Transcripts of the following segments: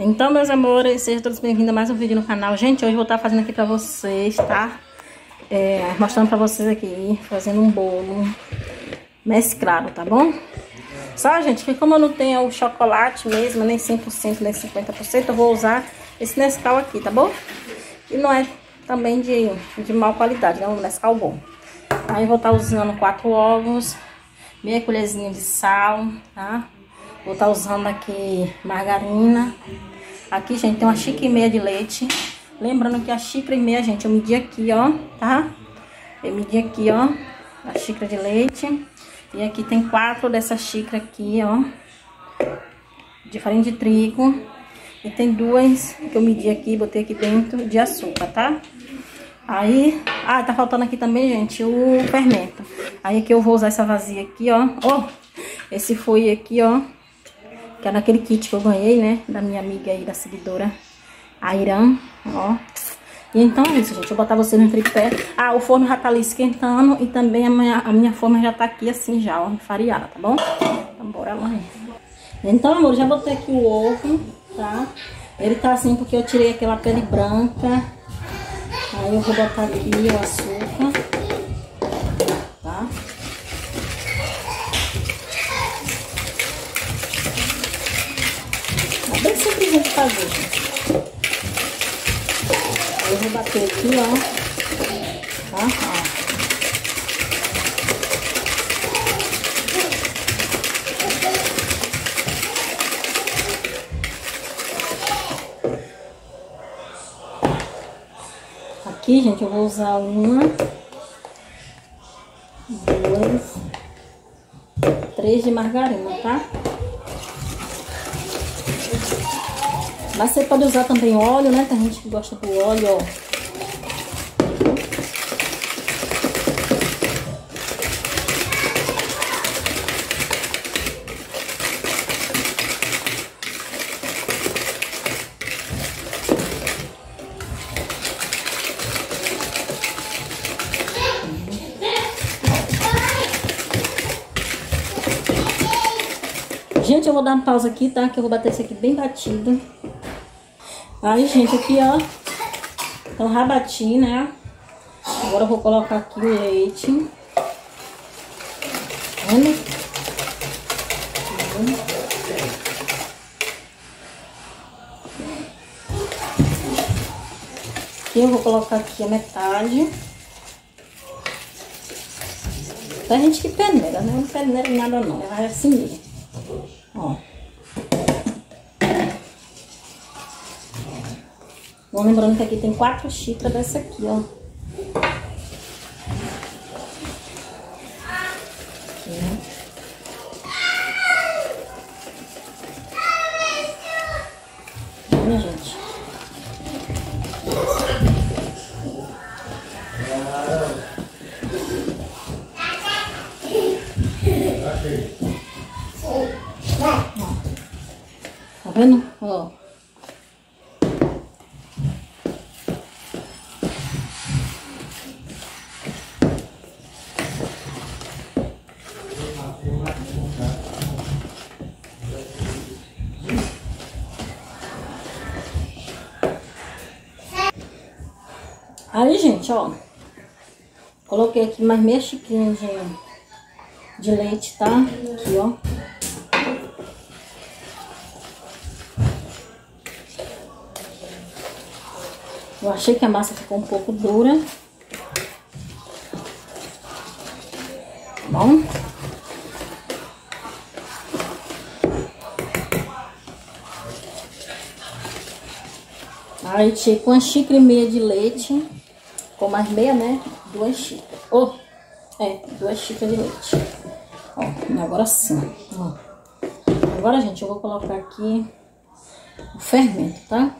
Então, meus amores, sejam todos bem-vindos a mais um vídeo no canal. Gente, hoje eu vou estar fazendo aqui pra vocês, tá? É, mostrando pra vocês aqui, fazendo um bolo mesclado, tá bom? Só, gente, que como eu não tenho o chocolate mesmo, nem 100%, nem 50%, eu vou usar esse Nescau aqui, tá bom? E não é também de, de mal qualidade, é um Nescau bom. Aí eu vou estar usando quatro ovos, meia colherzinha de sal, tá? Vou estar usando aqui margarina. Aqui, gente, tem uma xícara e meia de leite. Lembrando que a xícara e meia, gente, eu medi aqui, ó, tá? Eu medi aqui, ó, a xícara de leite. E aqui tem quatro dessa xícara aqui, ó, de farinha de trigo. E tem duas que eu medi aqui, botei aqui dentro de açúcar, tá? Aí, ah, tá faltando aqui também, gente, o fermento. Aí aqui eu vou usar essa vazia aqui, ó. Ó, esse foi aqui, ó, que é naquele kit que eu ganhei, né? Da minha amiga aí, da seguidora, a Irã, ó. E então é isso, gente. Eu vou botar você no tripé. Ah, o forno já tá ali esquentando e também a minha, a minha forma já tá aqui assim já, ó, enfariada, tá bom? Então bora lá. Então, amor, já botei aqui o ovo, tá? Ele tá assim porque eu tirei aquela pele branca. Aí eu vou botar aqui o açúcar. gente fazer. Eu vou bater aqui, ó. Tá? Ó. Aqui, gente, eu vou usar uma, duas, três de margarina, tá? Mas você pode usar também óleo, né? Tem gente que gosta do óleo, ó. Gente, eu vou dar uma pausa aqui, tá? Que eu vou bater isso aqui bem batido. Aí, gente, aqui, ó. Então, rabati, né? Agora eu vou colocar aqui o leite. Vendo? Aqui eu vou colocar aqui a metade. Tem gente que peneira, né? Não peneira nada não, é assim mesmo. Ó. Vou lembrando que aqui tem quatro xícaras dessa aqui, ó. Minha gente. Aí, gente, ó. Coloquei aqui mais meia xicrinha de, de leite, tá? Aqui, ó. Eu achei que a massa ficou um pouco dura. Bom. Aí, tipo, uma xícara e meia de leite. Com mais meia, né? Duas xícaras. Oh, é, duas xícaras de leite. Ó, agora sim. Ó. Agora, gente, eu vou colocar aqui o fermento, tá?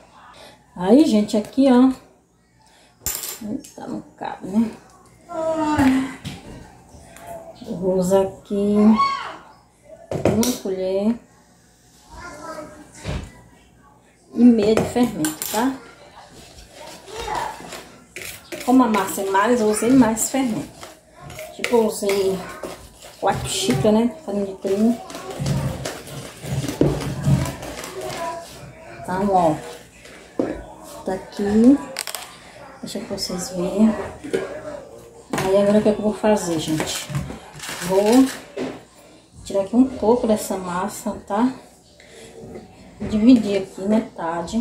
Aí, gente, aqui, ó. Tá no cabo, né? Eu vou usar aqui uma colher e meia de fermento, tá? Como a massa é mais, eu usei mais fermento. Tipo, eu usei quatro xícaras, né? Farinha de trigo. Então, ó. Tá aqui. Deixa pra vocês verem. Aí agora o que, é que eu vou fazer, gente? Vou tirar aqui um pouco dessa massa, tá? Dividir aqui metade.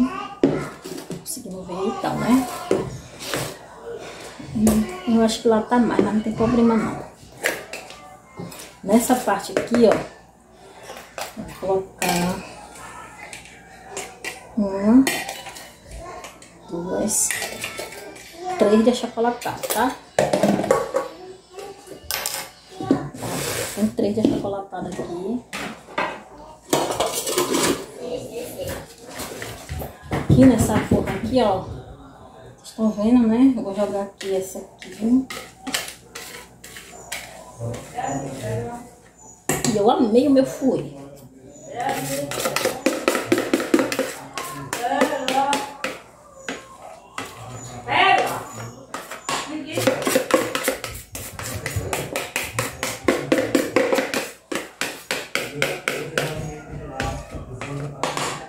Conseguindo ver então, né? Hum, eu acho que lá tá mais, mas não tem problema não. Nessa parte aqui, ó. Vou colocar uma, duas, três de achocolatado, tá? Tem três de achocolatado aqui. Aqui nessa forma aqui, ó. Estão vendo, né? Eu vou jogar aqui essa aqui. E eu amei o meu fui.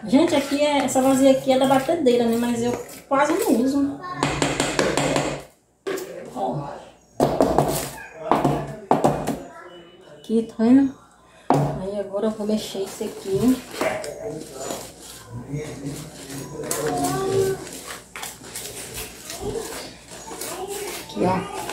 Gente, aqui é, essa vazia aqui é da batedeira, né? Mas eu quase não uso. Ó. Aqui, tá vendo? Aí agora eu vou mexer isso aqui. Aqui, ó.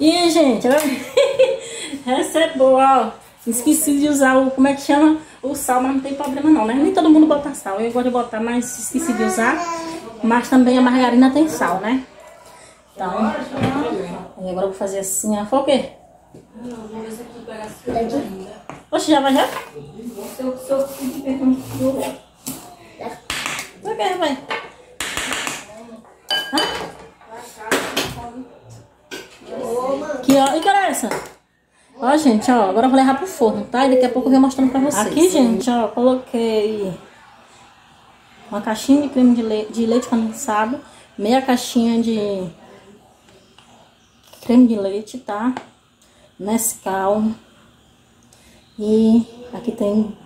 E gente, essa é boa, ó. Esqueci de usar o, como é que chama? O sal, mas não tem problema não, né? Nem todo mundo bota sal. Eu gosto de botar, mas esqueci de usar. Mas também a margarina tem sal, né? Então, e agora eu vou fazer assim, ó. Foi o quê? Não, vamos ver se aqui pega ainda. Oxe, já vai já? Perguntou. Vai, vai, vai. Hã? Aqui, ó. Que era essa? Ó, gente, ó. Agora eu vou levar pro forno, tá? E daqui a pouco eu vou mostrando pra vocês. Aqui, gente, ó. Coloquei uma caixinha de creme de leite, de leite condensado. Meia caixinha de creme de leite, tá? Nescau. E aqui tem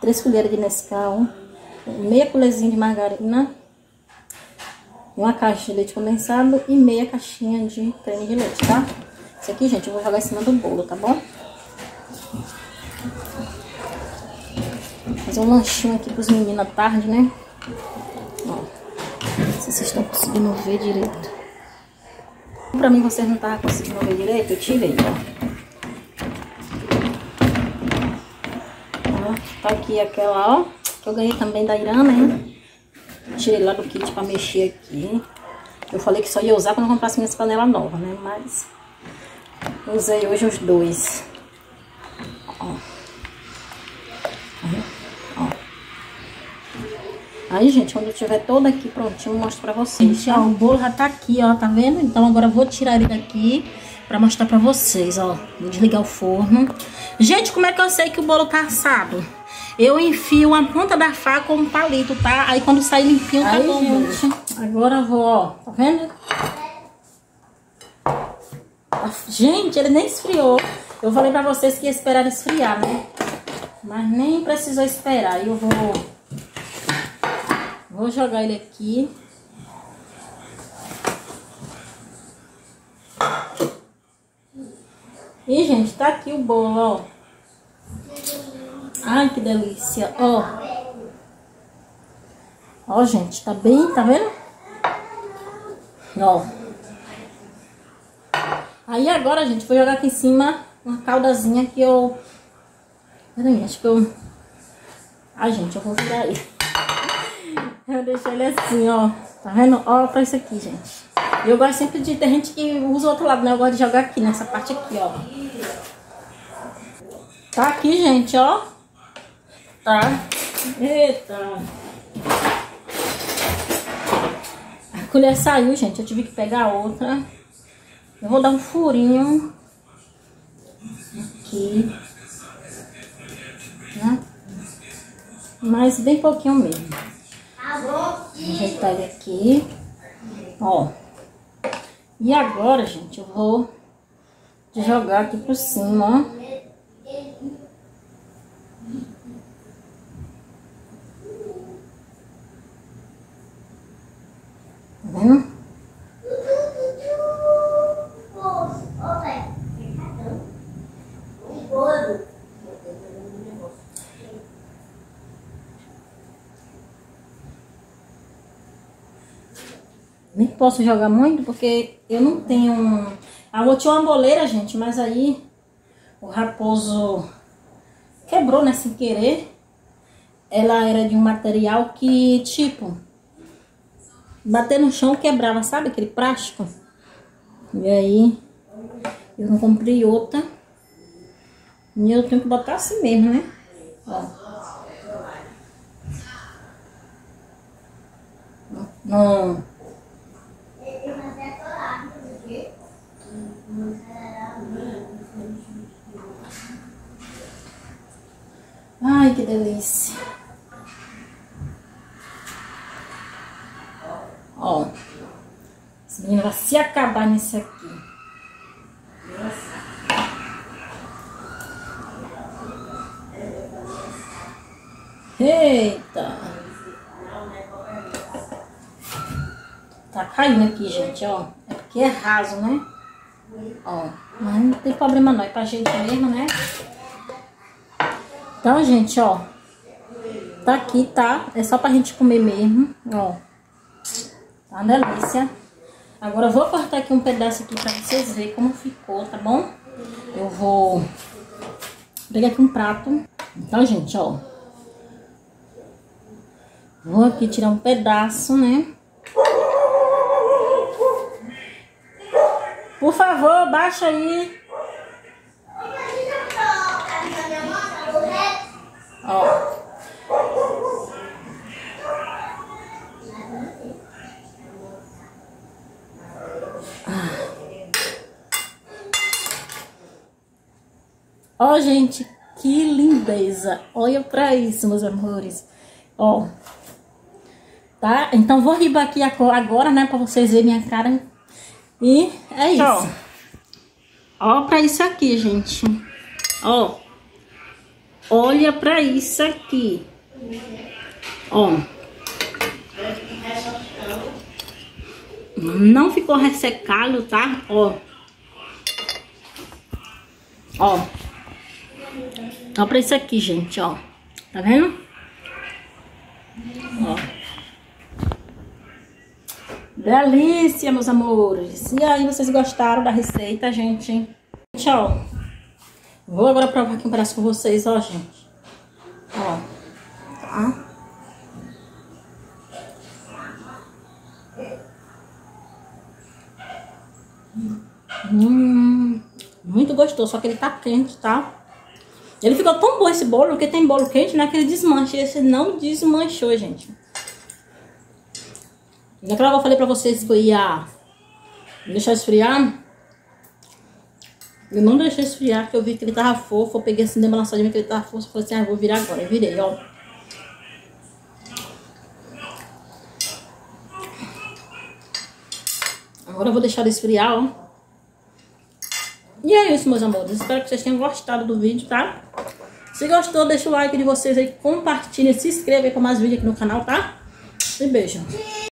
três colheres de Nescau. Meia colherzinha de margarina uma caixa de leite condensado e meia caixinha de creme de leite, tá? Isso aqui, gente, eu vou jogar em cima do bolo, tá bom? Fazer um lanchinho aqui pros meninos à tarde, né? Ó, se vocês estão conseguindo ver direito. Pra mim, vocês não estavam conseguindo ver direito, eu tirei, ó. Tá aqui aquela, ó, que eu ganhei também da Irana, né? Tirei lá do kit pra mexer aqui. Eu falei que só ia usar quando eu comprasse minhas panelas novas, né? Mas usei hoje os dois. Ó. Ó. Aí, gente, quando eu tiver todo aqui prontinho, eu mostro pra vocês. Tá? Ó, o bolo já tá aqui, ó, tá vendo? Então agora eu vou tirar ele daqui pra mostrar pra vocês, ó. Vou desligar o forno. Gente, como é que eu sei que o bolo tá assado? Eu enfio a ponta da faca com um palito, tá? Aí quando sai limpinho, tá Aí, bom. Gente, agora eu vou, ó. Tá vendo? Gente, ele nem esfriou. Eu falei pra vocês que ia esperar esfriar, né? Mas nem precisou esperar. Eu vou... Vou jogar ele aqui. E, gente, tá aqui o bolo, ó. Ai, que delícia. Ó. Ó, gente, tá bem, tá vendo? Ó. Aí agora, gente, vou jogar aqui em cima uma caldazinha que eu... Peraí, acho que eu... Ai, gente, eu vou virar aí. Eu deixei ele assim, ó. Tá vendo? Ó, pra isso aqui, gente. Eu gosto sempre de... Tem gente que usa o outro lado, né? Eu gosto de jogar aqui, nessa parte aqui, ó. Tá aqui, gente, ó. Tá. Eita. A colher saiu, gente. Eu tive que pegar outra. Eu vou dar um furinho aqui. Né? Mas bem pouquinho mesmo. Ajeitar ele aqui. Ó. E agora, gente, eu vou jogar aqui por cima, ó. Tá vendo? Nem posso jogar muito porque eu não tenho... Ah, eu tinha uma boleira, gente, mas aí o raposo quebrou, né, sem querer. Ela era de um material que, tipo, bater no chão quebrava, sabe? Aquele plástico. E aí, eu não comprei outra. E eu tenho que botar assim mesmo, né? Ó. Não. Ai, que delícia. Ó. Esse menino vai se acabar nisso aqui. Eita. Tá caindo aqui, gente, ó. É porque é raso, né? Ó. Mas não tem problema não. É pra gente mesmo, né? Então, gente, ó. Tá aqui, tá? É só pra gente comer mesmo, ó. Tá uma delícia. Agora eu vou cortar aqui um pedaço aqui pra vocês verem como ficou, tá bom? Eu vou pegar aqui um prato. Então, gente, ó. Vou aqui tirar um pedaço, né? Por favor, baixa aí. Ó, gente, que lindeza. Olha pra isso, meus amores. Ó. Tá? Então, vou ribar aqui agora, né? Pra vocês verem minha cara. E é isso. Ó, ó pra isso aqui, gente. Ó. Olha pra isso aqui. Ó. Não ficou ressecado, tá? Ó. Ó. Ó pra isso aqui, gente, ó. Tá vendo? Ó. Delícia, meus amores. E aí, vocês gostaram da receita, gente? Tchau. Vou agora provar aqui um pedaço com vocês, ó, gente. Ó. Tá? Hum, muito gostoso, só que ele tá quente, tá? Ele ficou tão bom esse bolo, porque tem bolo quente, né? Que ele desmancha. Esse não desmanchou, gente. Naquela hora eu falei pra vocês que eu ia deixar esfriar. Eu não deixei esfriar, porque eu vi que ele tava fofo. Eu peguei assim, dei uma lançadinha que ele tava fofo. Eu falei assim, ah, vou virar agora. Eu virei, ó. Agora eu vou deixar ele esfriar, ó. E é isso, meus amores. Espero que vocês tenham gostado do vídeo, tá? Se gostou, deixa o like de vocês aí, compartilha, se inscreva aí para mais vídeos aqui no canal, tá? E beijo.